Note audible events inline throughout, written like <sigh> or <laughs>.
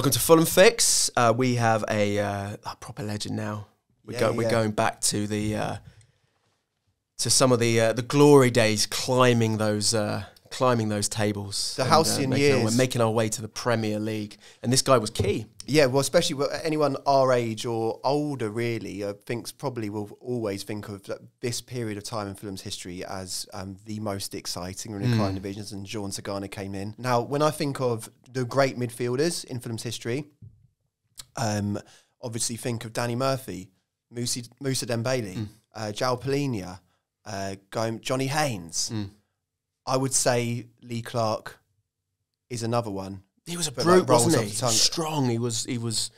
Welcome to Fulham Fix. Uh, we have a, uh, a proper legend now. We're, Yeah, go- we're yeah. going back to the uh, to some of the uh, the glory days, climbing those uh, climbing those tables. The and, halcyon our, years. we're making our way to the Premier League, and this guy was key. Yeah, well, especially anyone our age or older, really, uh, thinks probably will always think of this period of time in Fulham's history as um, the most exciting in the declining divisions. And John Tigana came in. Now, when I think of the great midfielders in Fulham's history, um, obviously think of Danny Murphy, Musa, Musa Dembele, uh, João Palhinha, uh, going Johnny Haynes. I would say Lee Clark is another one. He was a But, brute, like, wasn't he? Strong. He was. He was.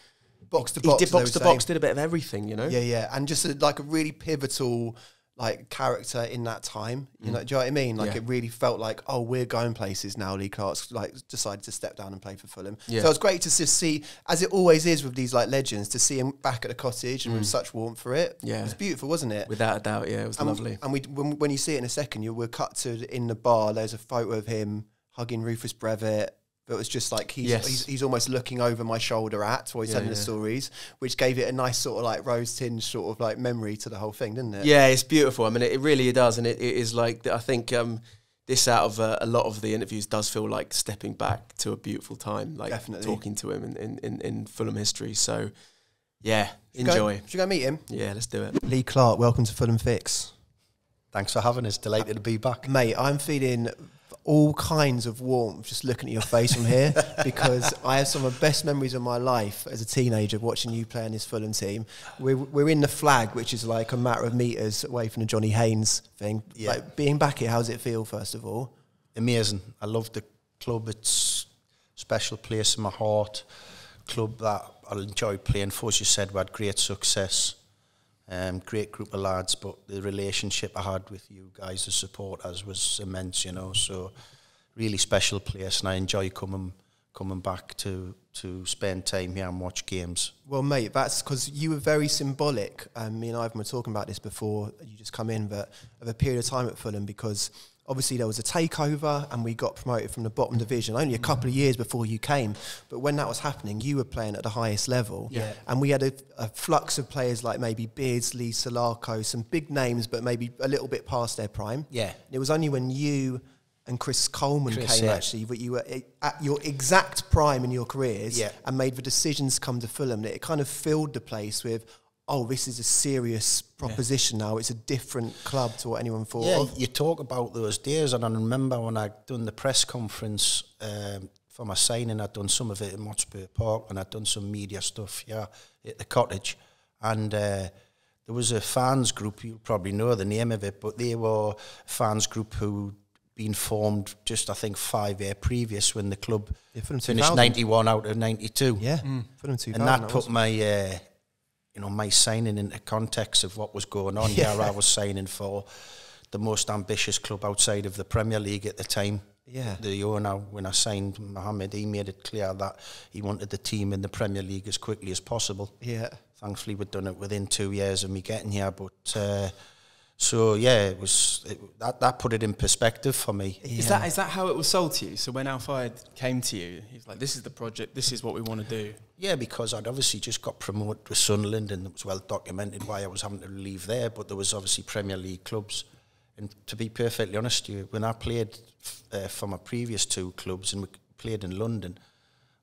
Box to He box. did box to box. Did a bit of everything. You know. Yeah, yeah, and just a, like a really pivotal like character in that time. You know, do you know what I mean? Like Mm. Yeah. it really felt like, oh, we're going places now. Lee Clark's like decided to step down and play for Fulham. Yeah. So it was great to just see, as it always is with these like legends, to see him back at the cottage and with such warmth for it. Mm. Yeah. it was beautiful, wasn't it? Without a doubt. Yeah, it was and, lovely. And we when, when you see it in a second, you were cut to in the bar. There's a photo of him hugging Rufus Brevett. But it was just like he's, Yes. he's he's almost looking over my shoulder at while he's Yeah, telling the stories, which gave it a nice sort of like rose tinge sort of like memory to the whole thing, didn't it? Yeah, it's beautiful. I mean, it, it really does, and it, it is like I think um, this out of uh, a lot of the interviews does feel like stepping back to a beautiful time, like Definitely. talking to him in, in, in, in Fulham history. So, yeah, Should we go- enjoy. Should we go meet him? Yeah, let's do it. Lee Clark, welcome to Fulham Fix. Thanks for having us. Delighted to be back. Mate, I'm feeling all kinds of warmth just looking at your face from here <laughs> because I have some of the best memories of my life as a teenager watching you play in this Fulham team. We're, we're in the flag, which is like a matter of metres away from the Johnny Haynes thing. Yeah. Like being back here, how does it feel, first of all? Amazing. I love the club. It's a special place in my heart. Club that I enjoy playing for. As you said, we had great success. Um, great group of lads, but the relationship I had with you guys, the support as was immense. You know, so really special place, and I enjoy coming coming back to to spend time here and watch games. Well, mate, that's because you were very symbolic. Um, me and Ivan were talking about this before you just come in, but of a period of time at Fulham because obviously there was a takeover and we got promoted from the bottom division only a couple of years before you came. But when that was happening, you were playing at the highest level. Yeah. And we had a, a flux of players like maybe Beardsley, Solarco, some big names, but maybe a little bit past their prime. Yeah. It was only when you and Chris Coleman Chris, came yeah. actually that you were at your exact prime in your careers Yeah. and made the decisions come to Fulham that it kind of filled the place with, oh, this is a serious proposition now. It's a different club to what anyone thought Yeah, of. you talk about those days, and I remember when I done the press conference um, for my signing, I'd done some of it in Motspur Park, and I'd done some media stuff, yeah, at the cottage, and uh, there was a fans group. You probably know the name of it, but they were a fans group who been formed just I think five year previous when the club Yeah, finished ninety one out of ninety two Yeah, 2000. and that put my uh, you know my signing in the context of what was going on <laughs> Yeah. I was signing for the most ambitious club outside of the Premier League at the time Yeah. the owner when I signed Mohamed, he made it clear that he wanted the team in the Premier League as quickly as possible yeah. thankfully we'd done it within two years of me getting here but uh, so yeah it was it, that, that put it in perspective for me Is that is that how it was sold to you? So when Al Fayed came to you, he's like, "This is the project. This is what we want to do." Yeah, because I'd obviously just got promoted with Sunderland and it was well documented why I was having to leave there, but there was obviously Premier League clubs. And to be perfectly honest with you, when I played uh, for my previous two clubs and we played in London,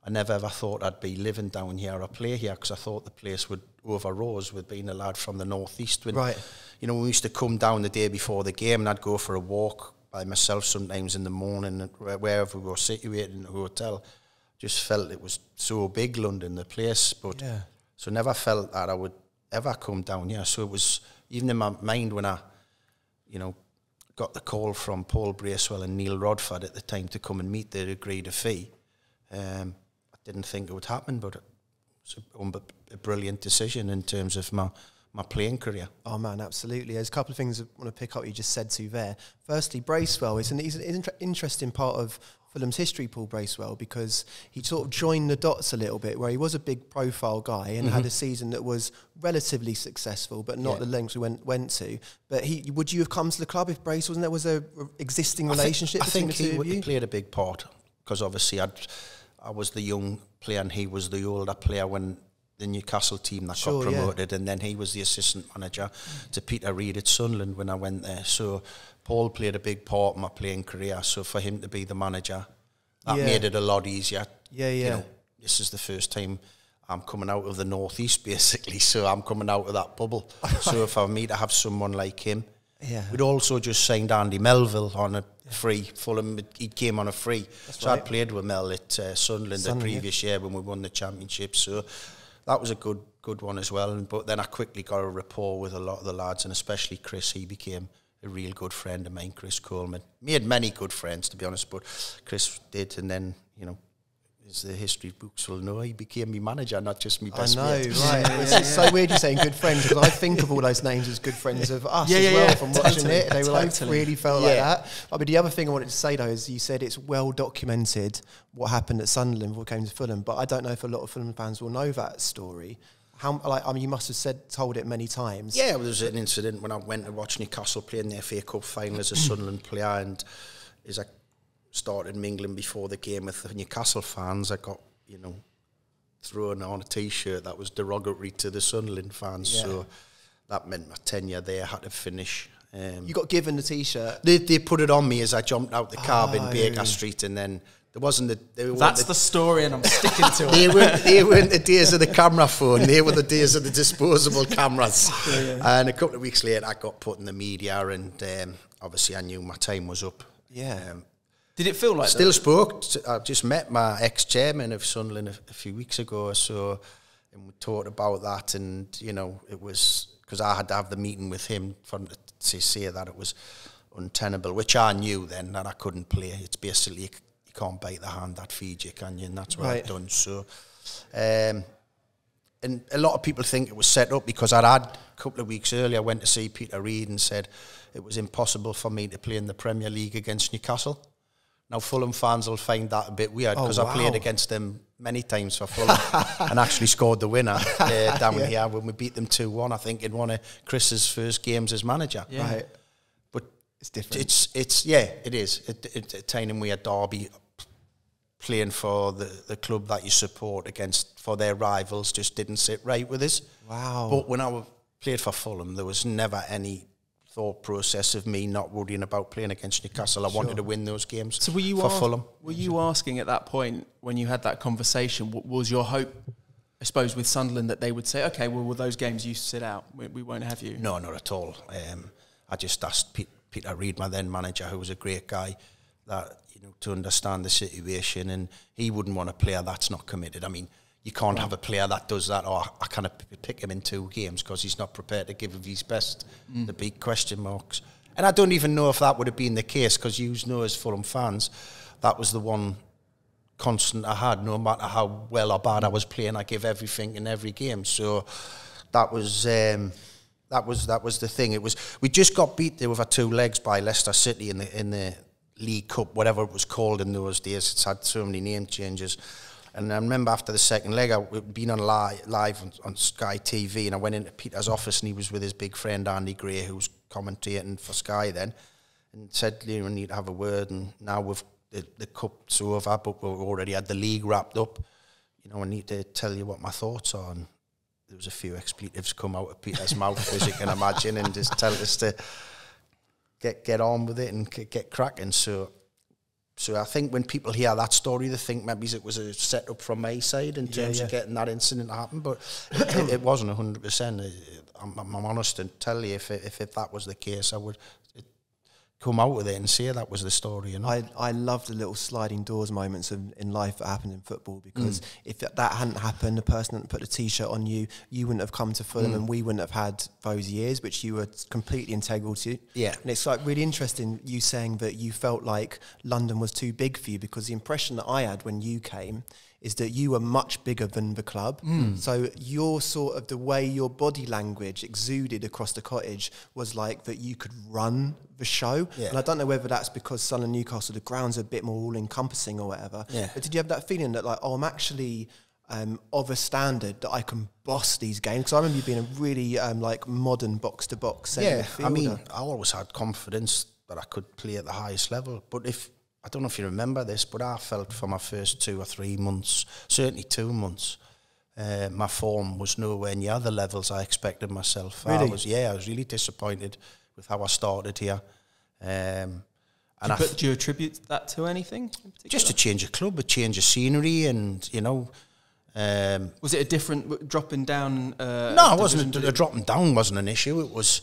I never ever thought I'd be living down here or play here because I thought the place would overrose with being a lad from the northeast. When, Right. You know, we used to come down the day before the game and I'd go for a walk by myself sometimes in the morning wherever we were situated in the hotel. Just felt it was so big, London, the place. But Yeah. so never felt that I would ever come down here. So it was even in my mind when I, you know, got the call from Paul Bracewell and Neil Rodford at the time to come and meet. They agreed a fee. Um, I didn't think it would happen, but it was brilliant decision in terms of my, my playing career. Oh man, absolutely. There's a couple of things I want to pick up. You just said to there. Firstly, Bracewell is an, he's an inter- interesting part of Fulham's history, Paul Bracewell, because he sort of joined the dots a little bit, where he was a big profile guy and had mm-hmm. a season that was relatively successful, but not Yeah. the lengths we went went to. But he would you have come to the club if Brace wasn't there? Was a existing relationship I between think, the he, two of w- he played a big part because obviously I'd I was the young player and he was the older player when the Newcastle team that Sure, got yeah. promoted, and then he was the assistant manager to Peter Reid at Sunderland when I went there. So Paul played a big part in my playing career. So for him to be the manager, that Yeah. made it a lot easier. Yeah, You yeah. know, this is the first time I'm coming out of the northeast, <laughs> basically. So I'm coming out of that bubble. <laughs> so for me to have someone like him, Yeah. we'd also just signed Andy Melville on a free. Fulham, he came on a free. so right. I'd played with Mel at uh, Sunderland the Sunderland, yeah. previous year when we won the championship. So that was a good good one as well. But then I quickly got a rapport with a lot of the lads, and especially Chris. He became a real good friend of mine, Chris Coleman. Made many good friends, to be honest, but Chris did. And then, you know, as the history books will know, he became my manager, not just my I best know, mate. right? It's just so weird you're saying good friends because I think of all those names as good friends of us Yeah, as yeah, well yeah, from watching it. They were like totally. really felt like Yeah. that. Oh, I mean, the other thing I wanted to say though is you said it's well documented what happened at Sunderland before it came to Fulham, but I don't know if a lot of Fulham fans will know that story. How like I mean, you must have said told it many times. Yeah, there was an incident when I went to watch Newcastle play in the FA Cup final as a Sunderland player, and as I started mingling before the game with the Newcastle fans, I got you know thrown on a T-shirt that was derogatory to the Sunderland fans. Yeah. So that meant my tenure there had to finish. Um, You got given the T-shirt. they they put it on me as I jumped out the cab in Oh. Baker Street, and then there wasn't the. They That's the the story, and I'm sticking to <laughs> it. they weren't, they weren't the days of the camera phone. They were the days of the disposable cameras. <laughs> And a couple of weeks later, I got put in the media, and um, obviously, I knew my time was up. Yeah. Um, Did it feel like still that? spoke. To, I just met my ex-chairman of Sunderland a, a few weeks ago, so and we talked about that, and you know, it was because I had to have the meeting with him for him to say that it was untenable, which I knew then that I couldn't play. It's basically you, you can't bite the hand that feeds you, can you? And that's what Right. I've done. So, um, and a lot of people think it was set up because I'd had a couple of weeks earlier. I went to see Peter Reid and said it was impossible for me to play in the Premier League against Newcastle. Now Fulham fans will find that a bit weird Oh, because I played against them many times for Fulham <laughs> and actually scored the winner uh, <laughs> down here when we beat them two one. I think in one of Chris's first games as manager. Yeah. Right. But It's different. it's it's yeah, it is. It, it, it time we had Derby playing for the, the club that you support against for their rivals just didn't sit right with us. Wow. But when I played for Fulham, there was never any thought process of me not worrying about playing against Newcastle. I wanted to win those games So were you for Fulham. Were you asking at that point when you had that conversation? What was your hope? I suppose with Sunderland that they would say, okay, well, will those games you sit out? We, we won't have you. No, not at all. Um, I just asked Pete, Peter Reid, my then manager, who was a great guy, that you know to understand the situation, and he wouldn't want a player that's not committed. I mean, you can't have a player that does that, or I kind of pick him in two games because he's not prepared to give of his best. The big question marks, and I don't even know if that would have been the case because you know as Fulham fans, that was the one constant I had. No matter how well or bad I was playing, I give everything in every game. So that was um, that was that was the thing. It was we just got beat there with our two legs by Leicester City in the in the League Cup, whatever it was called in those days. It's had so many name changes. And I remember after the second leg, I'd been on live, live on, on Sky TV, and I went into Peter's office, and he was with his big friend Andy Gray, who was commentating for Sky then, and said, "You need to have a word." And now we've the, the cup's over, but we've already had the league wrapped up. You know, I need to tell you what my thoughts are. And there was a few expletives come out of Peter's mouth, as you can imagine, and just tell us to get get on with it and get cracking. So, so I think when people hear that story, they think maybe it was a setup from my side in Yeah, terms of getting that incident to happen, but <coughs> it, it wasn't hundred percent. I'm, I'm honest and tell you if it, if it, that was the case, I would come out with it and say that was the story. You know, I, I love the little sliding doors moments in, in life that happen in football because mm. if that, that hadn't happened, the person hadn't put the t-shirt on you, you wouldn't have come to Fulham mm. and we wouldn't have had those years which you were completely integral to. Yeah. And it's like really interesting you saying that you felt like London was too big for you because the impression that I had when you came is that you were much bigger than the club. So your sort of the way your body language exuded across the cottage was like that you could run the show. Yeah. And I don't know whether that's because Sun and Newcastle, the grounds are a bit more all encompassing or whatever. Yeah. But did you have that feeling that like, oh, I'm actually um, of a standard that I can boss these games? Because I remember you being a really um, like modern box to box. yeah, I mean, I always had confidence that I could play at the highest level. But if I don't know if you remember this, but I felt for my first two or three months, certainly two months, uh, my form was nowhere near the levels I expected myself. I Really? was, yeah, I was really disappointed with how I started here. Um, and I But do you attribute that to anything? in just a change of club, a change of scenery, and you know, um, was it a different dropping down? Uh, no, it wasn't. division The dropping down wasn't an issue. It was,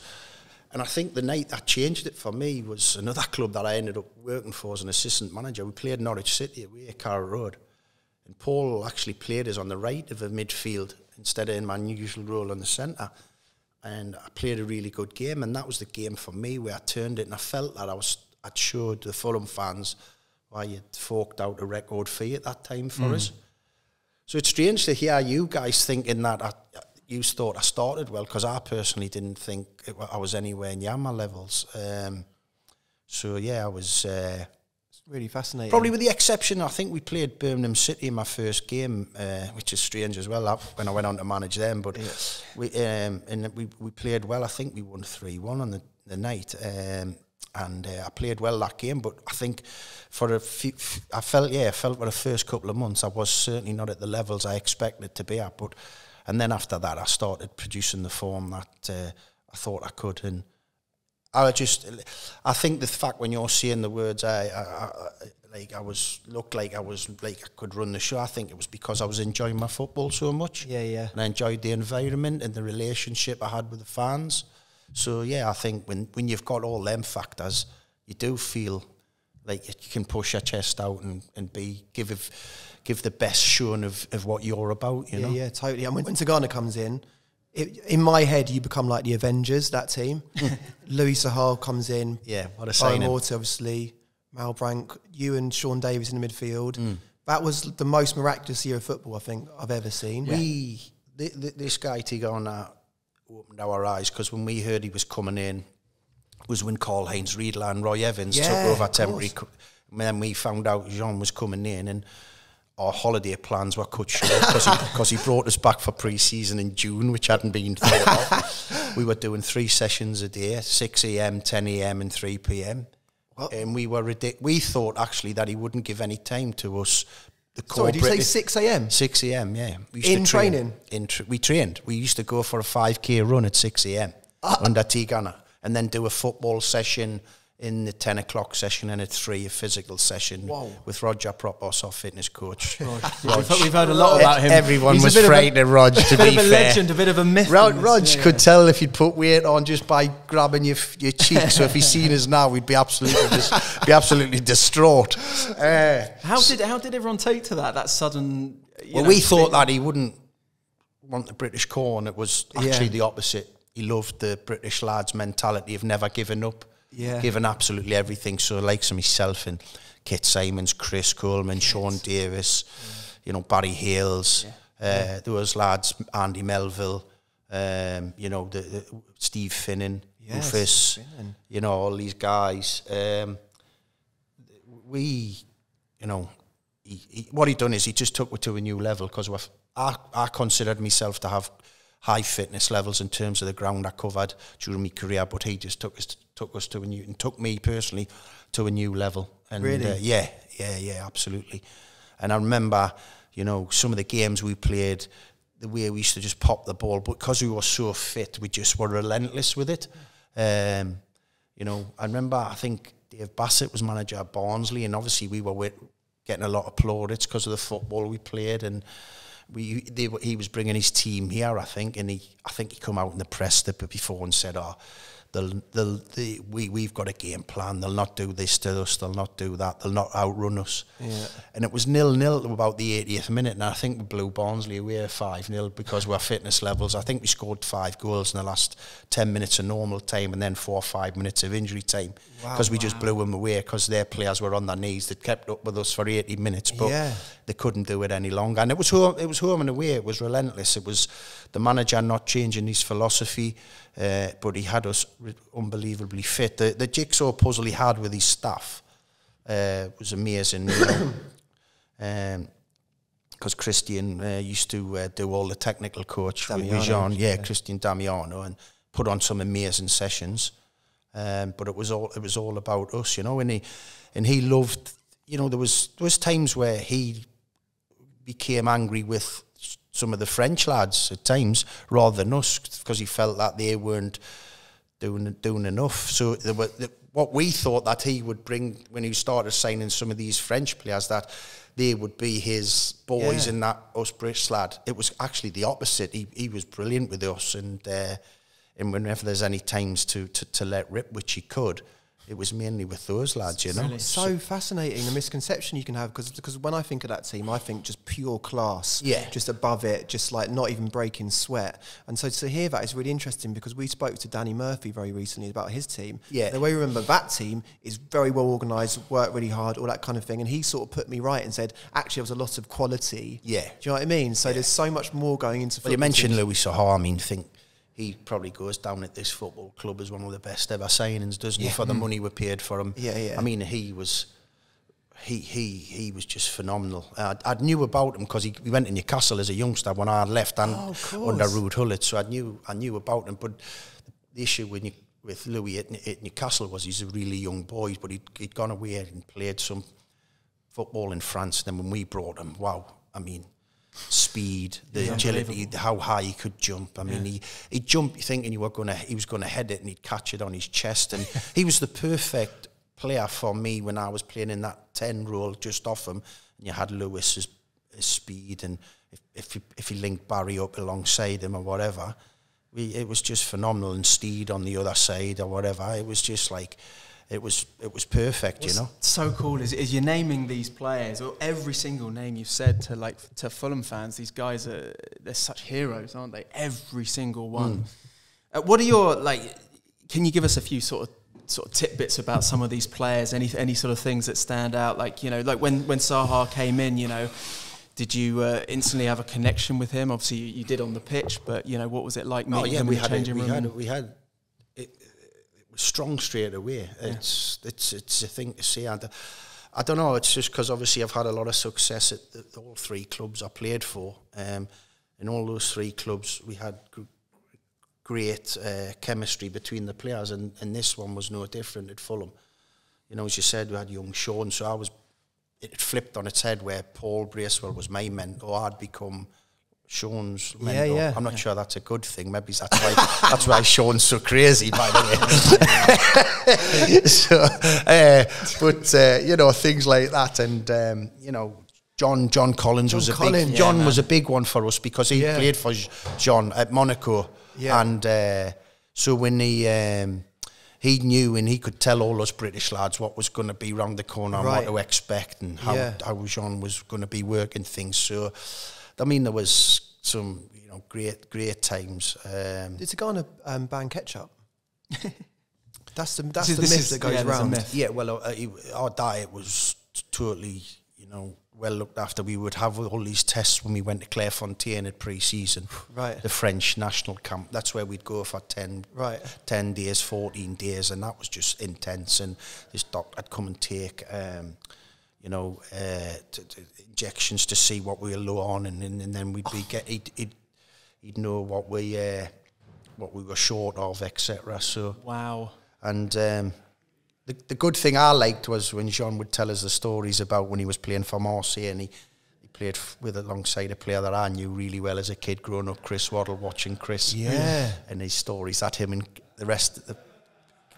and I think the night that changed it for me was another club that I ended up working for as an assistant manager. We played Norwich City away at Carrow Road, and Paul actually played us on the right of the midfield instead of in my usual role in the centre. And I played a really good game, and that was the game for me where I turned it, and I felt that I was I'd showed the Fulham fans why you'd forked out a record fee at that time for hmm. us. So it's strange to hear you guys thinking that I, you thought I started well because I personally didn't think it, I was anywhere near my levels. Um, so yeah, I was uh, really fascinating. probably with the exception. I think we played Birmingham City in my first game, uh, which is strange as well. That, when I went on to manage them, but we um, and we we played well. I think we won three one on the the night. Um, and uh, I played well that game, but I think for a few, I felt yeah, I felt for the first couple of months I was certainly not at the levels I expected to be at. But and then after that, I started producing the form that uh, I thought I could, and I just, I think the fact when you're seeing the words, I, I, I like I was looked like I was like I could run the show. I think it was because I was enjoying my football so much. Yeah, yeah. And I enjoyed the environment and the relationship I had with the fans. So yeah, I think when when you've got all them factors, you do feel like you can push your chest out and, and be give give the best showing of, of what you're about. You yeah, know. yeah, totally. And when, when Tigana comes in, it, in my head, you become like the Avengers, that team. <laughs> Louis Saha comes in. Yeah, what a Brian signing. Morte, obviously. Malbranque, you and Sean Davis in the midfield. Mm. That was the most miraculous year of football I think I've ever seen. We th- th- this guy Tigana opened our eyes because when we heard he was coming in was when Karl Heinz Riedle and Roy Evans Yeah, took over of temporary. And then we found out Jean was coming in and our holiday plans were cut short because he, <laughs> he brought us back for pre-season in June, which hadn't been thought of. We were doing three sessions a day, 6 a.m., 10 a.m. and 3 p.m. And we were ridic- we thought actually that he wouldn't give any time to us. The Sorry, did you say 6 a.m.? 6 a.m. Yeah, we In to train- training? In tra- we trained. We used to go for a 5k run at 6 a.m. Ah. under Tigana, and then do a football session in the 10 o'clock session and a three a physical session Whoa. with Roger Propos, our fitness coach. <laughs> We've, we've heard a lot about him. Everyone He's was bit of a- frightened of Rog. To <laughs> a bit be of a fair, legend, a bit of a myth. Rog, Rog yeah, could yeah. tell if you'd put weight on just by grabbing your your cheek. so if he's seen us now, we'd be absolutely dis- be absolutely distraught. Uh, How did how did everyone take to that? That sudden. well, know, we thought that he wouldn't want the British corn. it was actually Yeah. the opposite. He loved the British lads' mentality of never giving up, Yeah. giving absolutely everything. So, likes of myself and Kit Symons, Chris Coleman, Sean Davis, you know Barry Hayles, uh, those lads, Andy Melville, um, you know the, the Steve Finnan, Yes, Rufus, Finnan. you know all these guys. Um, we, you know, he, he, what he done is he just took it to a new level because I, I considered myself to have high fitness levels in terms of the ground I covered during my career, but he just took us took us to a new and took me personally to a new level. And Really? uh, yeah, yeah, yeah, absolutely. And I remember, you know, some of the games we played, the way we used to just pop the ball, but because we were so fit, we just were relentless with it. Um, you know, I remember, I think Dave Bassett was manager at Barnsley, and obviously we were with, getting a lot of plaudits because of the football we played, and we they, he was bringing his team here, I think, and he I think he come out in the press the before and said, "Oh, they'll, they'll, they, we we've got a game plan. They'll not do this to us. They'll not do that. They'll not outrun us." Yeah. And it was nil nil to about the 80th minute, and I think we blew Barnsley away five 0 because of our fitness levels. I think we scored five goals in the last 10 minutes of normal time, and then four or five minutes of injury time because we just blew them away because their players were on their knees. They kept up with us for 80 minutes, but Yeah. they couldn't do it any longer. And it was home, it was home and away. It was relentless. It was the manager not changing his philosophy, uh, but he had us unbelievably fit. The, the jigsaw puzzle he had with his staff uh, was amazing. You know? <coughs> um, because Christian uh, used to uh, do all the technical coach with, with Damiano, Jean, yeah, yeah. Christian Damiano, and put on some amazing sessions. Um, but it was all it was all about us, you know. And he and he loved you know, there was there was times where he became angry with some of the French lads at times rather than us because he felt that they weren't doing doing enough. So there were, the, what we thought that he would bring when he started signing some of these French players that they would be his boys Yeah. in that us British lad. It was actually the opposite. He he was brilliant with us and uh, and whenever there's any times to, to, to let rip, which he could, it was mainly with those lads, you know. It's so fascinating the misconception you can have because because when I think of that team, I think just pure class, Yeah. just above it, just like not even breaking sweat. And so to hear that is really interesting because we spoke to Danny Murphy very recently about his team. Yeah. the way we remember that team is very well organised, worked really hard, all that kind of thing. And he sort of put me right and said, actually, there was a lot of quality. Yeah. do you know what I mean? So there's so much more going into. Well, you mentioned teams. Louis Saha. I mean, think he probably goes down at this football club as one of the best ever signings, doesn't he? For the mm. money we paid for him. Yeah, yeah. I mean, he was. He he he was just phenomenal. I, I knew about him because he, he went to Newcastle as a youngster when I left and Oh, under. Ruud Gullit, so I knew I knew about him. But the issue with with Louis at, at Newcastle was he's a really young boy, but he'd, he'd gone away and played some football in France. And Then when we brought him, wow! I mean, speed, the agility, how high he could jump. I mean, he he jumped thinking you were gonna he was gonna head it and he'd catch it on his chest, and he was the perfect player for me when I was playing in that ten role just off him. And you had Lewis's his speed, and if if he, if he linked Barry up alongside him or whatever. We, it was just phenomenal, and Steed on the other side or whatever. It was just like, it was it was perfect, you know. so cool is, is you're naming these players or every single name you've said to like to Fulham fans. These guys are they're such heroes, aren't they? Every single one. Uh, what are your like? Can you give us a few sort of sort of tidbits about some of these players? Any any sort of things that stand out? Like you know, like when when Saha came in, you know. Did you uh, instantly have a connection with him? Obviously, you, you did on the pitch, but you know what was it like meeting Oh yeah, him we in the had, it, changing we room? had we had it, it was strong straight away. It's it's it's a thing to see. And I don't know. It's just because obviously I've had a lot of success at the, all three clubs I played for. Um, in all those three clubs, we had gr- great uh, chemistry between the players, and, and this one was no different at Fulham. You know, as you said, we had young Sean, so I was it flipped on its head where Paul Bracewell was my mentor. I'd become Sean's mentor. yeah. I'm not sure that's a good thing. Maybe that's why that's why Sean's so crazy, by the way. <laughs> so, uh, but uh, you know things like that, and um, you know. John John Collins was a Collins. big Yeah, John man. was a big one for us because he Yeah. played for John at Monaco, Yeah. and uh, so when he um, he knew and he could tell all us British lads what was going to be round the corner and what to expect and how Yeah. how Jean was going to be working things. So, I mean, there was some you know great great times. Um, Did Tigana um, ban ketchup? <laughs> that's the that's This the myth this that is- goes yeah, there's round. yeah, well, uh, he, our diet was totally you know well looked after. We would have all these tests when we went to Clairefontaine at pre-season. <sighs> Right. The French national camp. That's where we'd go for 10, Right. 10 days, 14 days, and that was just intense. And this doctor had come and take, um, you know, uh, t- t- injections to see what we were low on, and, and, and then we'd be get he'd, he'd, he'd know what we uh, what we were short of, etc. So wow. and um, the, the good thing I liked was when Jean would tell us the stories about when he was playing for Marseille and he, he played with alongside a player that I knew really well as a kid growing up, Chris Waddle, watching Chris. Yeah. And his stories that him and the rest of the.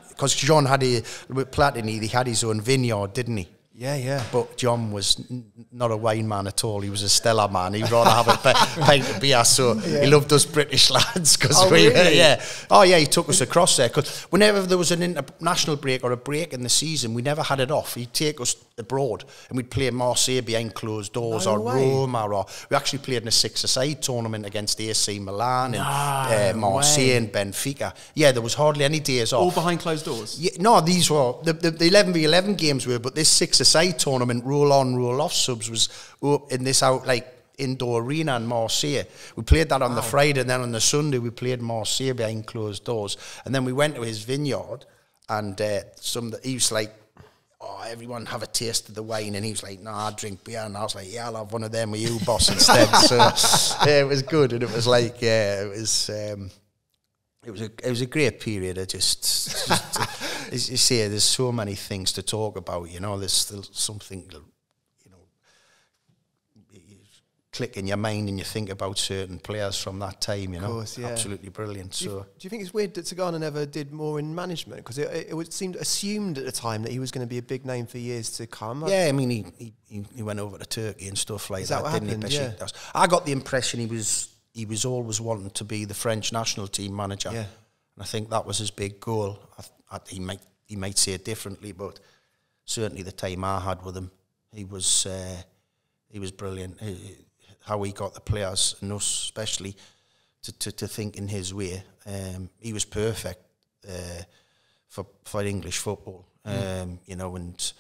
Because Jean had a, with Platini, he had his own vineyard, didn't he? Yeah, yeah. But John was n- not a wine man at all. He was a Stella man. He'd rather have a pint of beer. So he loved us British <laughs> lads because Oh, we, really? yeah. Oh yeah, he took us across there. Because whenever there was an international break or a break in the season, we never had it off. He'd take us abroad and we'd play Marseille behind closed doors No or way. Roma or we actually played in a six-a-side tournament against AC Milan and uh, Marseille way. and Benfica. Yeah, there was hardly any days off. All behind closed doors. Yeah, no, these were the, the, the 11 v 11 games were, but this six a side tournament, roll on, roll off subs was up in this out like indoor arena in Marseille. We played that on the Friday, and then on the Sunday we played Marseille behind closed doors, and then we went to his vineyard, and uh, some that he was like. Oh, everyone have a taste of the wine, and he was like, "Nah, I drink beer," and I was like, "Yeah, I'll have one of them with you, boss, <laughs> instead." so yeah, it was good, and it was like, yeah, it was. Um, it was a it was a great period. I just, just <laughs> as you say, there's so many things to talk about. You know, there's still something, you know, you click in your mind and you think about certain players from that time. You know, course, yeah. absolutely brilliant. Do you, So do you think it's weird that Tigana never did more in management? Because it, it, it seemed assumed at the time that he was going to be a big name for years to come. yeah, I mean, he, he- he went over to Turkey and stuff like Is that that, didn't happened? he? Yeah. I got the impression he was he was always wanting to be the French national team manager. Yeah. And I think that was his big goal. I, he might he might say it differently, but certainly the time I had with him, he was uh, he was brilliant. He- how he got the players and us especially to, to, to think in his way. Um, he was perfect uh, for for English football. Um, you know, and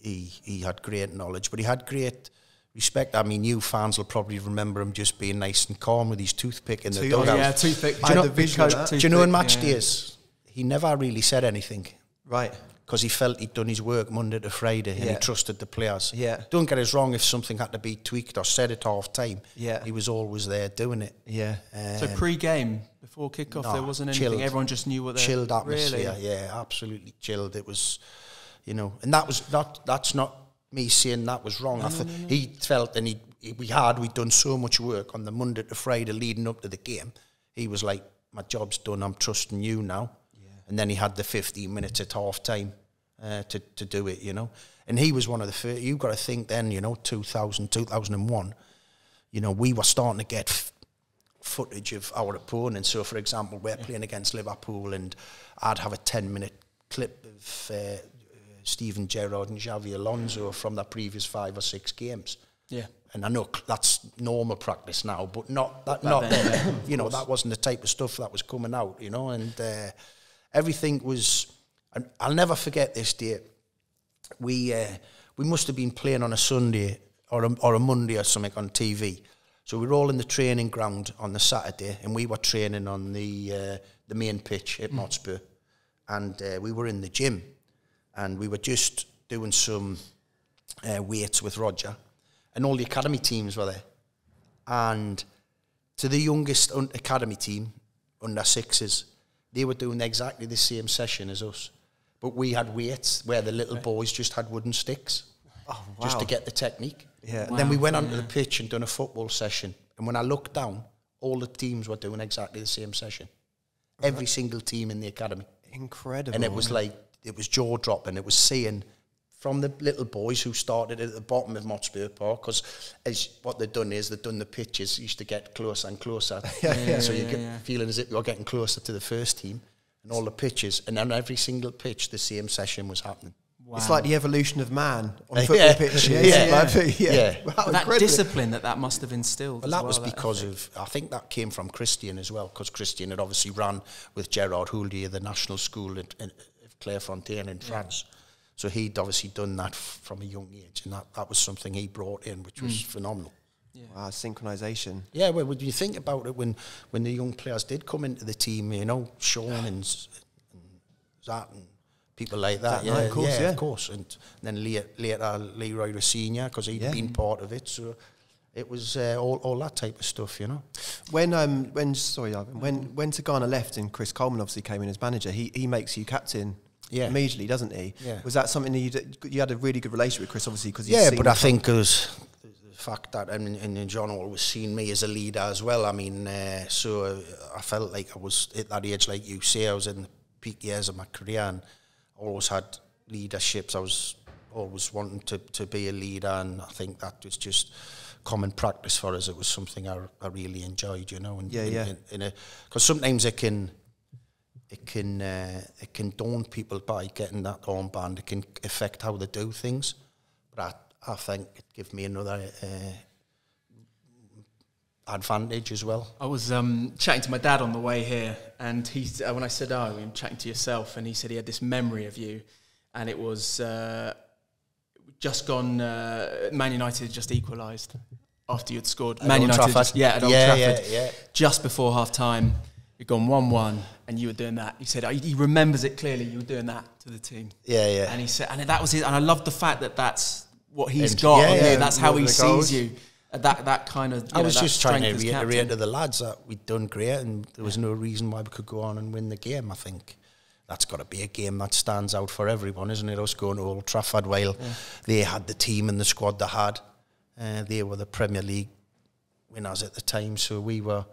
he he had great knowledge, but he had great respect. I mean, you fans will probably remember him just being nice and calm with his toothpick in the Tooth- dugout. yeah, toothpick. I had know- the visual of because- that. Do you know in match yeah. days, he never really said anything Right. because he felt he'd done his work Monday to Friday and he trusted the players. Yeah. Don't get us wrong, if something had to be tweaked or said at half time, Yeah. he was always there doing it. Yeah. So Um, pre-game, before kickoff, no, there wasn't anything. chilled. Everyone just knew what they chilled atmosphere. Really? Yeah, absolutely chilled. It was, you know, and that was not. That's not me saying that was wrong. I th- he felt, and he, he we had we'd done so much work on the Monday to Friday leading up to the game. He was like, "My job's done. I'm trusting you now." And then he had the 15 minutes at half time uh, to to do it. You know, and he was one of the first. You've got to think then. You know, 2000, 2001. You know, we were starting to get. F- footage of our opponents. So, for example, we're playing against Liverpool, and I'd have a ten-minute clip of uh, Steven Gerrard and Xabi Alonso from the previous five or six games. Yeah. And I know that's normal practice now, but not that, not then. you know, that wasn't the type of stuff that was coming out. You know, and uh, everything was. And I'll never forget this day. We uh, we must have been playing on a Sunday or a, or a Monday or something on TV. So we were all in the training ground on the Saturday, and we were training on the uh, the main pitch at Motspur, and uh, we were in the gym, and we were just doing some uh, weights with Roger, and all the academy teams were there, and to the youngest academy team under sixes, they were doing exactly the same session as us, but we had weights where the little boys just had wooden sticks, Oh, just to get the technique. Yeah. And then we Wow. went onto the pitch and done a football session. And when I looked down, all the teams were doing exactly the same session. Every single team in the academy. Incredible. And it was like, it was jaw dropping. It was seeing from the little boys who started at the bottom of Motspur Park, because as what they've done is they've done the pitches, used to get closer and closer. <laughs> yeah, so yeah, you yeah, get yeah. feeling as if you're getting closer to the first team and all the pitches. And on every single pitch, the same session was happening. Wow. It's like the evolution of man on <laughs> football yeah. pitches. <laughs> Yeah. Like, yeah. Yeah. Wow, that incredible. discipline that that must have instilled. Well, as that was well, because of, I think that came from Christian as well, because Christian had obviously run with Gerard Houllier, the national school at, at Clairefontaine in France. So he'd obviously done that f- from a young age, and that, that was something he brought in, which was phenomenal. Wow, synchronization. Yeah, well, when you think about it, when, when the young players did come into the team, you know, Sean and, S- and Zat and people like that, Zat yeah, Knight, of course, yeah, yeah. of course. And then later, later Leroy was senior because he had Yeah. been part of it. So it was uh, all, all that type of stuff, you know. When um when sorry when when Tigana left and Chris Coleman obviously came in as manager, he he makes you captain. Yeah. Immediately, doesn't he? Yeah. Was that something that you you had a really good relationship with Chris, obviously, because Yeah, but I think it was the fact that and, and John always seen me as a leader as well. I mean, uh, so uh, I felt like I was at that age, like you say, I was in the peak years of my career and always had leaderships. I was always wanting to, to be a leader, and I think that was just common practice for us. It was something I, I really enjoyed, you know. And, Yeah, yeah. In, in a because sometimes it can. It can uh, it can daunt people by getting that armband. It can affect how they do things, but I, I think it gives me another uh, advantage as well. I was um, chatting to my dad on the way here, and he uh, when I said, "Oh, I'm chatting to yourself," and he said he had this memory of you, and it was uh, just gone. Uh, Man United had just equalised after you'd scored. At Man United, Trafford? just, yeah, at Old Yeah, Trafford, yeah, yeah. just before half time. You'd gone one-one, and you were doing that. He said he remembers it clearly. You were doing that to the team, Yeah, yeah. and he said, and that was it. And I love the fact that that's what he's got. yeah, on you. yeah, That's how he the goals. sees you. That that kind of. I know, was just trying to reiterate to the lads that we'd done great and there was no reason why we could go on and win the game, I think. that's got to be a game that stands out for everyone, isn't it? Us going to Old Trafford while yeah. they had the team and the squad they had. Uh, they were the Premier League winners at the time, so we were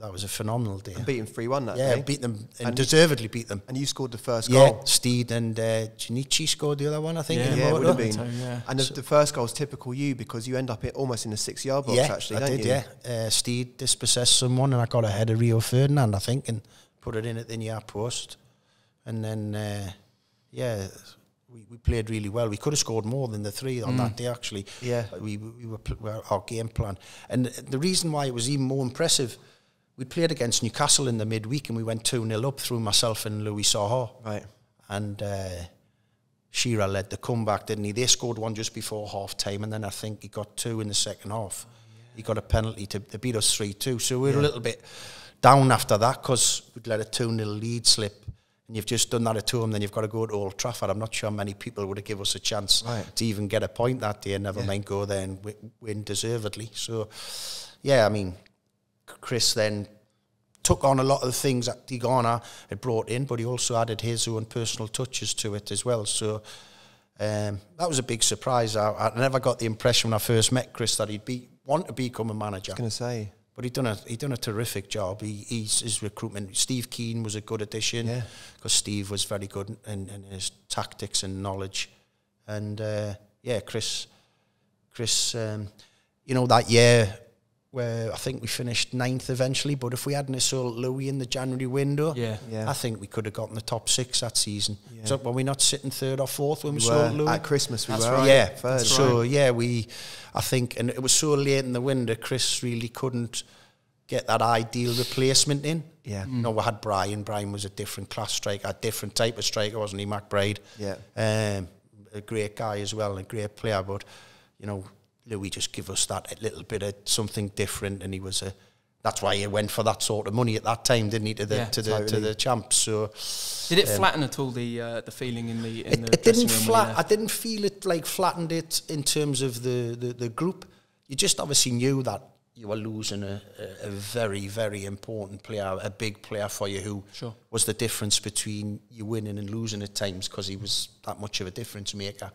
that was a phenomenal day. And beat them 3 1 that yeah, day. beat them and, and, deservedly beat them. And you scored the first goal. yeah, goal. Steed and uh, Junichi scored the other one, I think. Yeah, yeah it would have been. So, yeah. And the, the, first goal is typical you because you end up it almost in the six yard box, yeah, actually, I did, you? Yeah, uh, Steed dispossessed someone and I got ahead of Rio Ferdinand, I think, and put it in at the near post. And then, uh, yeah, we, we played really well. We could have scored more than the three on mm. that day, actually. Yeah. We, we were, our game plan. And the reason why it was even more impressive we played against Newcastle in the midweek and we went 2 0 up through myself and Louis Saha. Right. And uh, Shearer led the comeback, didn't he? They scored one just before half time and then I think he got two in the second half. Oh, yeah. He got a penalty to, to beat us 3 2. So we were yeah. a little bit down after that because we'd let a 2 0 lead slip. And you've just done that at home, then you've got to go to Old Trafford. I'm not sure many people would have given us a chance right. to even get a point that day, never yeah. mind go there and win deservedly. So, yeah, I mean, Chris then took on a lot of the things that Tigana had brought in, but he also added his own personal touches to it as well. So um, that was a big surprise. I, I, never got the impression when I first met Chris that he'd be want to become a manager. I was going to say. But he'd done a he'd done a terrific job. He he's, his recruitment. Steve Kean was a good addition because yeah. Steve was very good in, in, his tactics and knowledge. And uh, yeah, Chris, Chris, um, you know that year where I think we finished ninth eventually. But if we hadn't sold Louis in the January window, yeah. yeah. I think we could have gotten the top six that season. Yeah. So were we not sitting third or fourth when we, we sold Louis? At Christmas we That's were. Right. Yeah. Third. So right. yeah, we I think and it was so late in the window Chris really couldn't get that ideal replacement in. Yeah. Mm. No, we had Brian. Brian was a different class striker, a different type of striker, wasn't he, McBride? Yeah. Um, a great guy as well, a great player, but you know, Louis just give us that little bit of something different, and he was a. That's why he went for that sort of money at that time, didn't he? To the yeah, to the totally. to the champs. So, did it um, flatten at all the uh, the feeling in the in it, the it didn't flat. I didn't feel it like flattened it in terms of the, the the group. You just obviously knew that you were losing a, a, a, very, very important player, a big player for you who sure. was the difference between you winning and losing at times because he was that much of a difference maker.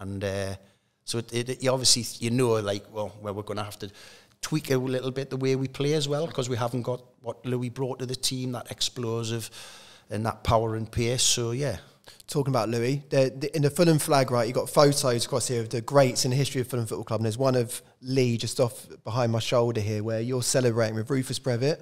And uh, so it, it, you obviously you know like well, well we're going to have to tweak a little bit the way we play as well because we haven't got what Louis brought to the team that explosive and that power and pace. So yeah. Talking about Louis, the, the, in the Fulham flag, right? You got photos across here of the greats in the history of Fulham Football Club, and there's one of Lee just off behind my shoulder here, where you're celebrating with Rufus Brevett,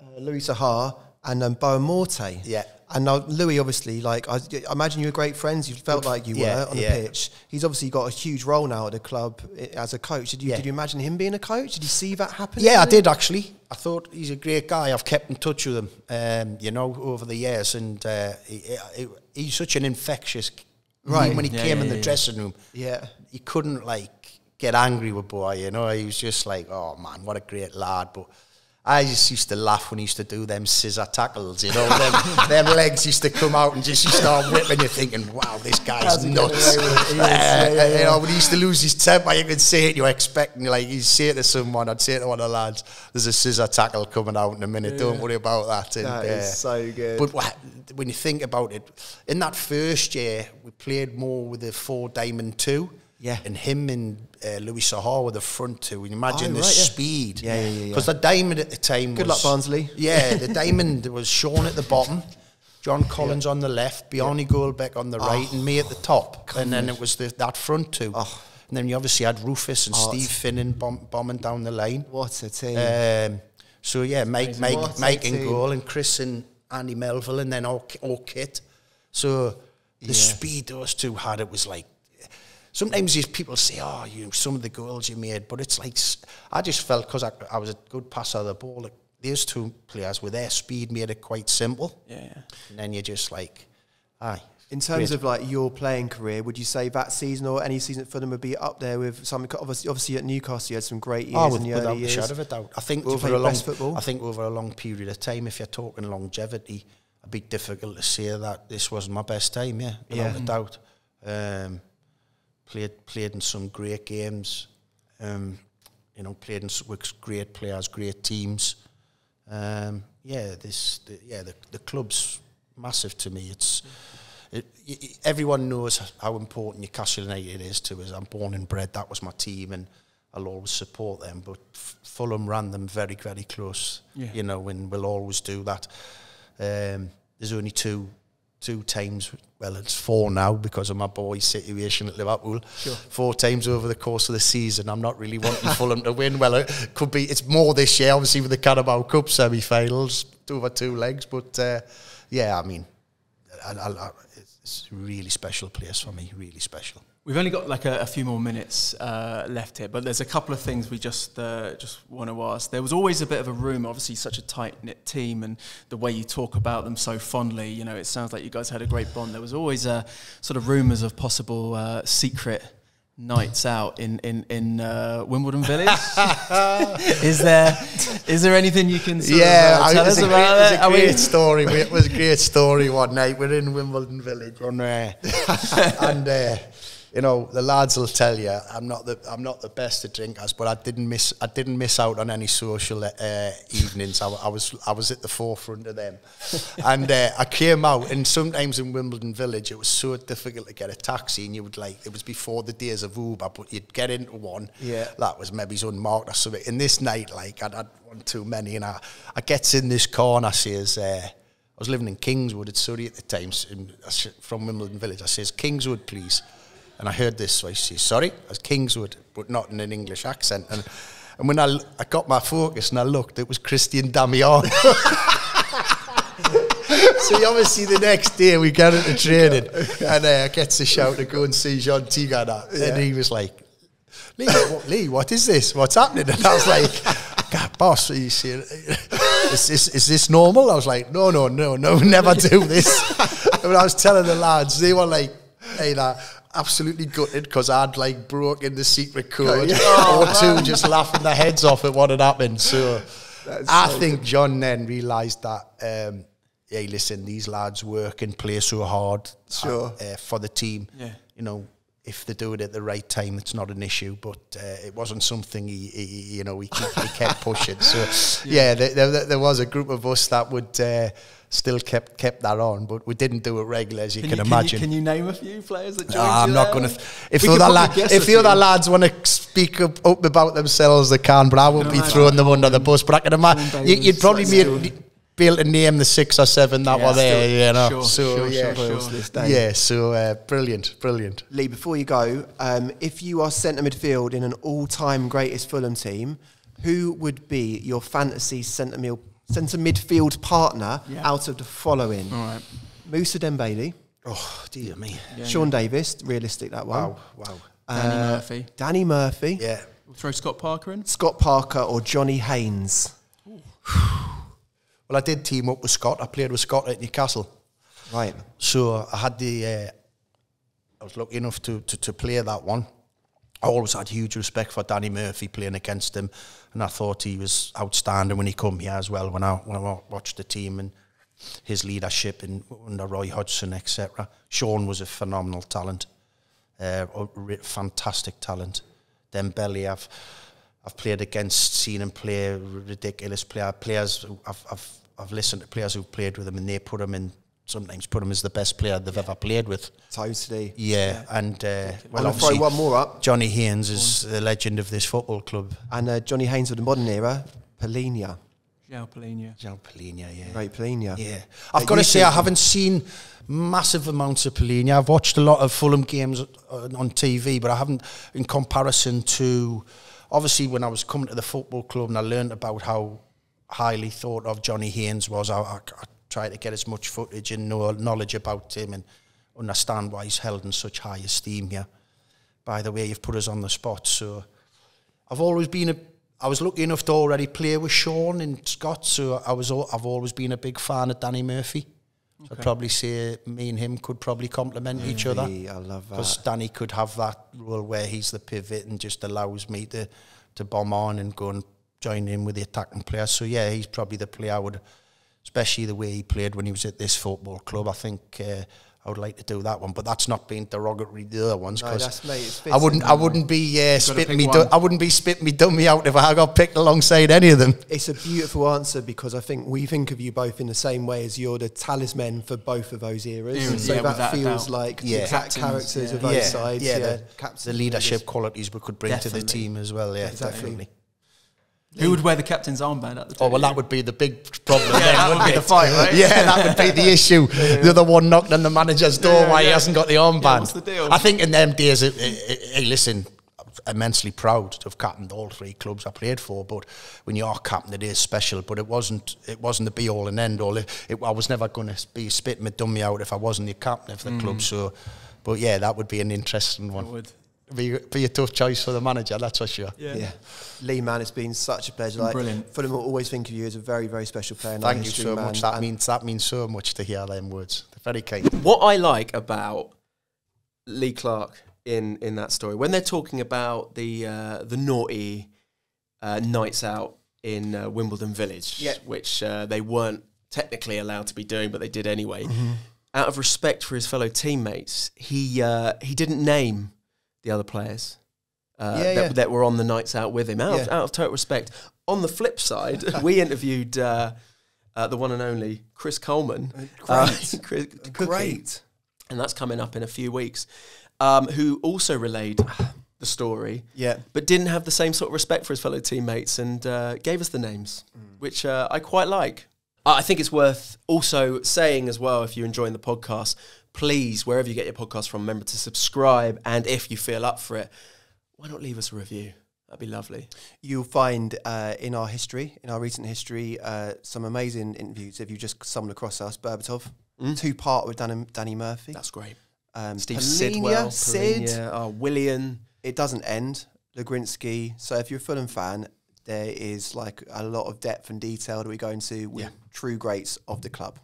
uh, Louis Saha, and um, Boa Morte. Yeah. And now Louis, obviously, like I, I, imagine you were great friends. You felt like you yeah, were on yeah. the pitch. He's obviously got a huge role now at the club as a coach. Did you, yeah. did you imagine him being a coach? Did you see that happen? Yeah, I did actually. I thought he's a great guy. I've kept in touch with him, um, you know, over the years, and uh, he, he, he's such an infectious. Right when he came in the dressing room, yeah, he couldn't like get angry with boy. You know, he was just like, oh man, what a great lad, but I just used to laugh when he used to do them scissor tackles, you know, them, <laughs> them legs used to come out and just you start whipping, you're thinking, wow, this guy's nuts. Uh, <laughs> yeah, yeah. You know, when he used to lose his temper, you could see it, you're expecting, like, he'd say it to someone, I'd say to one of the lads, there's a scissor tackle coming out in a minute, yeah. don't worry about that. And, that is uh, so good. But when you think about it, in that first year, we played more with the four diamond two. Yeah. And him and uh, Louis Saha were the front two. And imagine oh, the right, speed. Yeah, yeah, yeah. Because the diamond at the time Good was, luck, Barnsley. Yeah, the <laughs> diamond was Sean at the bottom, John Collins yeah. on the left, Bjarne yeah. Goldbaek on the right, oh, and me at the top. And then it was the, that front two. Oh. And then you obviously had Rufus and oh, Steve Finnan bomb, bombing down the line. What a team. Um, so yeah, Mike, Mike, Mike and goal, and Chris and Andy Melville, and then all, all kit. So the yeah. speed those two had, it was like sometimes these people say, oh, you some of the goals you made, but it's like, I just felt because I, I was a good passer of the ball, like, these two players with their speed made it quite simple. Yeah, yeah. And then you're just like, aye. In terms great. of like your playing career, would you say that season or any season for them would be up there with some? Obviously, obviously at Newcastle, you had some great years oh, in the early years. Shadow of a doubt. I think over a long, football. I think over a long period of time, if you're talking longevity, it'd be difficult to say that this wasn't my best time. Yeah, without yeah. a doubt. Um, played played in some great games. Um, you know, played in with great players, great teams. Um, yeah, this the, yeah the the club's massive to me. It's it, it, everyone knows how important Newcastle United is to us. I'm born and bred. That was my team, and I'll always support them. But Fulham ran them very, very close. Yeah. You know, and we'll always do that. Um, there's only two two times. Well, it's four now because of my boy's situation at Liverpool. Sure. Four times over the course of the season. I'm not really wanting Fulham to win. Well, it could be. It's more this year, obviously, with the Carabao Cup semi-finals, over two legs. But uh, yeah, I mean, I, I, I, it's a really special place for me. Really special. We've only got like a, a few more minutes uh, left here, but there's a couple of things we just uh, just want to ask. There was always a bit of a room, obviously, such a tight knit team, and the way you talk about them so fondly. You know, it sounds like you guys had a great bond. There was always uh, sort of rumours of possible uh, secret nights out in in in uh, Wimbledon Village. <laughs> is there is there anything you can sort yeah, of, uh, tell it us about great, it? It was a we- great story. We- It was a great story one night. We're in Wimbledon Village on there, <laughs> and uh, you know the lads will tell you I'm not the I'm not the best at drinkers, but I didn't miss I didn't miss out on any social uh, evenings. I, I was I was at the forefront of them, <laughs> and uh, I came out. And sometimes in Wimbledon Village, it was so difficult to get a taxi, and you would like it was before the days of Uber, but you'd get into one Yeah. that was maybe unmarked or something. In this night, like I'd had one too many, and I, I gets in this car and I says, uh, I was living in Kingswood at Surrey at the time, so in, I s- from Wimbledon Village. I says, Kingswood, please. And I heard this, so I says, sorry, I was Kingswood, but not in an English accent. And and when I, I got my focus and I looked, it was Christian Damiano. <laughs> so obviously the next day we get into training and uh, I gets a shout to go and see Jean Tigana. And he was like, Lee what, Lee, what is this? What's happening? And I was like, God, boss, is this, is this normal? I was like, no, no, no, no, <laughs> never do this. and I was telling the lads, they were like, hey, that absolutely gutted because I'd like broken the secret code or two just laughing their heads off at what had happened. So I think John then realised that, um, hey, listen, these lads work and play so hard Sure. uh, for the team. Yeah. You know, if they do it at the right time, it's not an issue. But uh, it wasn't something he, he you know, he, keep, he kept <laughs> pushing. So yeah, there, there, there was a group of us that would uh, still kept kept that on, but we didn't do it regularly, as you can, you, imagine. Can you, name a few players that joined Ah, I'm you not going to. If the other, la- if the other lads want to speak up, up about themselves, they can. But I won't can be throwing them under the bus. But I can imagine you, you'd probably be, be able to name the six or seven that Yeah, were there. still- you know, sure, so sure, yeah, sure, sure. this day. yeah. So uh, brilliant, brilliant. Lee, before you go, um, if you are centre midfield in an all-time greatest Fulham team, who would be your fantasy centre mil- centre midfield partner Yeah. out of the following? All right. Mousa Dembele, Oh dear me! Yeah, Sean Davis, realistic that one. Wow, wow. Danny Uh, Murphy. Danny Murphy, Yeah. We'll throw Scott Parker in. Scott Parker, or Johnny Haynes. <sighs> <sighs> <sighs> Well, I did team up with Scott. I played with Scott at Newcastle. Right. So I had the, uh, I was lucky enough to, to, to play that one. I always had huge respect for Danny Murphy playing against him, and I thought he was outstanding when he come here as well. When I when I watched the team and his leadership in under Roy Hodgson, etc. Sean was a phenomenal talent, uh, fantastic talent. Dembele, I've I've played against, seen him play ridiculous player players. I've I've I've listened to players who've played with him, and they put him in. Sometimes put him as the best player they've ever played with. Totally. Yeah, and uh, I'm well, going to throw obviously, one more up. Johnny Haynes is the legend of this football club. And uh, Johnny Haynes of the modern era, Palhinha. João Palhinha. Jean Palhinha, yeah. Great Palhinha. Yeah, Uh, I've got to say I haven't seen massive amounts of Palhinha. I've watched a lot of Fulham games uh, on TV, but I haven't, in comparison to, obviously when I was coming to the football club and I learned about how highly thought of Johnny Haynes was, I, I, I tried to get as much footage and know, knowledge about him and understand why he's held in such high esteem here. By the way, you've put us on the spot, so I've always been a. I was lucky enough to already play with Sean and Scott, so I was. I've always been a big fan of Danny Murphy. So I'd probably say me and him could probably complement each other. I love Because. Danny could have that role where he's the pivot and just allows me to to bomb on and go and join in with the attacking players. So yeah, he's probably the player I would, especially the way he played when he was at this football club. I think uh, I would like to do that one, but that's not being derogatory to the other ones because. It's I wouldn't. I wouldn't be uh, spitting me. I wouldn't be spitting me dummy out if I got picked alongside any of them. It's a beautiful answer because I think we think of you both in the same way as you're the talisman for both of those eras. Eras, so yeah, that feels doubt. like Yeah. the exact characters yeah. of both sides. yeah, Yeah, the, the leadership leaders. qualities we could bring to the team as well. Yeah, Exactly. definitely. Who would wear the captain's armband at the time? Oh well, that would be the big problem. <laughs> Yeah, then, that would be it? the fight, right? Yeah, that would be the <laughs> issue. The other one knocked on the manager's door Yeah, why he hasn't got the armband. what's the deal? I think in them days, it, it, hey, listen, I'm immensely proud to have captained all three clubs I played for. But when you are captain, it is special. But it wasn't. It wasn't the be all and end all. It, it, I was never going to be spitting my dummy out if I wasn't the captain of the Mm. club. So, but yeah, that would be an interesting one. Would. Be, be a tough choice for the manager, that's for sure. Yeah. Lee, man, it's been such a pleasure. Like, Brilliant. Fulham will always think of you as a very, very special player. in our Thank you history, so man. much. That And means that means so much to hear them words. They're very kind. What I like about Lee Clark in in that story when they're talking about the uh, the naughty uh, nights out in uh, Wimbledon Village, Yeah. which uh, they weren't technically allowed to be doing, but they did anyway. Mm-hmm. Out of respect for his fellow teammates, he uh, he didn't name the other players. Uh, Yeah, that, yeah. that were on the nights out with him, out, of, Yeah. out of total respect. On the flip side, <laughs> we interviewed uh, uh, the one and only Chris Coleman. Uh, Great. <laughs> Chris, great. and that's coming up in a few weeks, um, who also relayed the story, Yeah. but didn't have the same sort of respect for his fellow teammates and uh, gave us the names, which uh, I quite like. I think it's worth also saying as well, if you're enjoying the podcast, please, wherever you get your podcast from, remember to subscribe. And if you feel up for it, why not leave us a review? That'd be lovely. You'll find uh, in our history, in our recent history, uh, some amazing interviews. If you just stumbled across us, Berbatov, two part with Danny, Danny Murphy, That's great. um, Steve Palhinha, Sidwell, Sid. Palhinha, oh, Willian. It doesn't end. Legrinsky. So if you're a Fulham fan, there is like a lot of depth and detail that we go into with Yeah. true greats of the club.